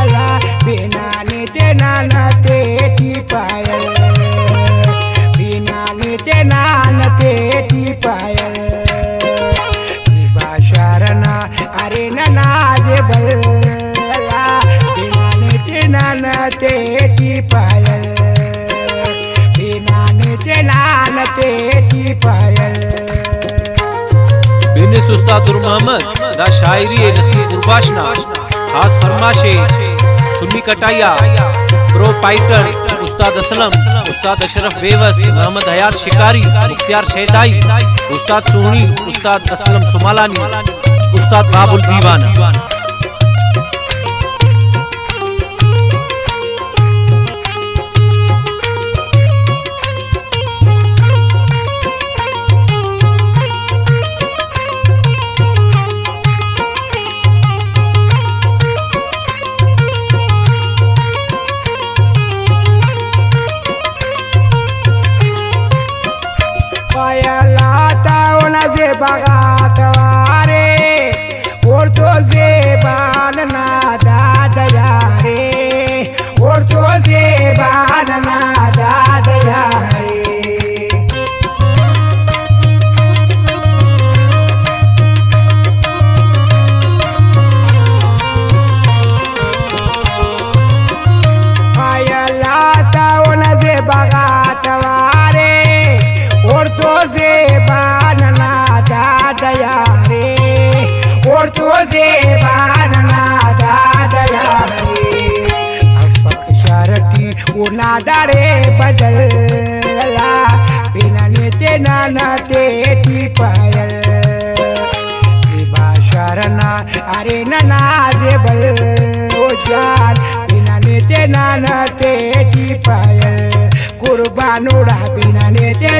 ala bina ne te nana te ti payal bina ne te nana te ti payal sharana are nana je bal ala bina ne te nana te ti payal bina ne Mohammad दा शायरी ए नसीब गुरबाशना खास फरमाशे Sunni कटाइया pro पाइटर उस्ताद असलम उस्ताद अशरफ बेवस मोहम्मद हयात शिकारी मुख्तियार शहदाई उस्ताद सोहनी उस्ताद असलम सुमालानी उस्ताद बाबुल दीवाना 大哥。Are nana zebal o jaan bina ne te nana te ti payal kurbanura bina ne te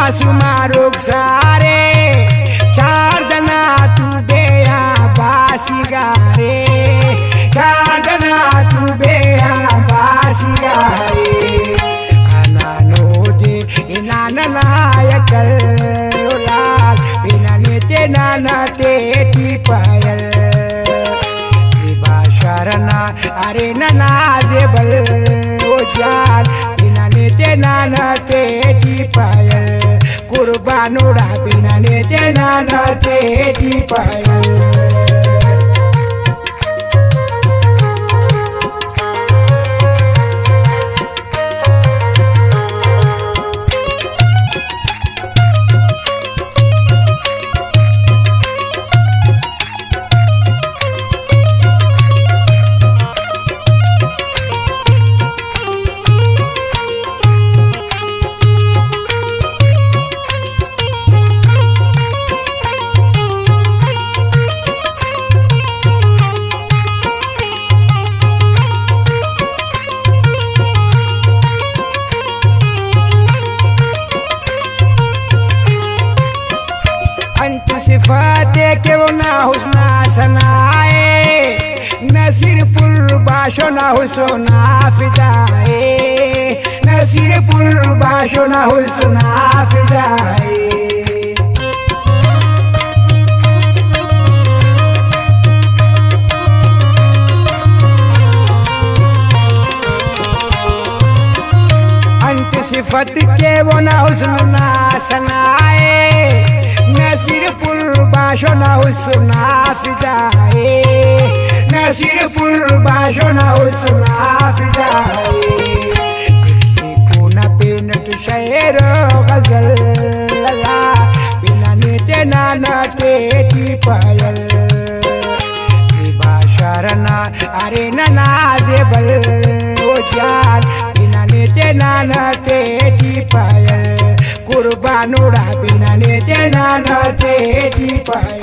तू मारुक सारे, चार दना तू बेया बासी गारे। चार दना तू बेया बासी गारे। अनानो दे इनाना नायकल लाल। बिना नेते नाना ते टी पायल शरणा, अरे नना जेबल, ओ जान बिना नेते नाना ते टी पायल। कुर्बानोड़ा बिना नेते नाना ते टी बाशोना हुसना फिदाए। नसीरपुर बाशोना हुसना फिदाए। सिफत के वो ना हुस्न ना सनाए। नसीरपुर बाशो ना हुस्ना फिदाए। न सिरफुल बाशो न देखो न पेनट शेर गज़ल बिना नेते नाना तेटी पायल। शरणा अरे नाजे बल ओ जान। बिना नेते नाना तेटी पायल। कुर्बानोड़ा बिना नेते नाना तेटी पायल।